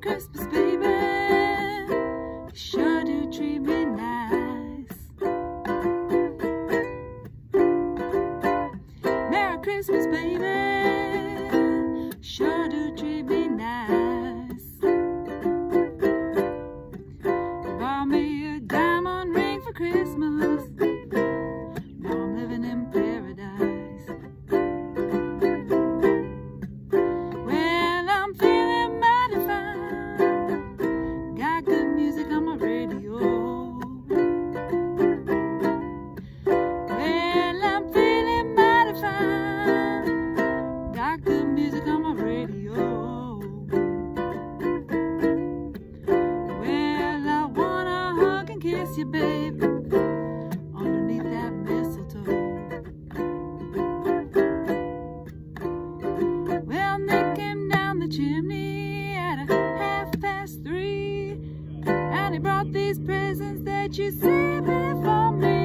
Christmas, baby. You sure do treat me nice. Merry Christmas, baby. Sure do treat me nice. You bought me a diamond ring for Christmas. miss you, babe, underneath that mistletoe. Well, Nick came down the chimney at a half past three, and he brought these presents that you see before me.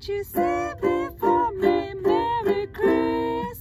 Would you say before me Merry Christmas?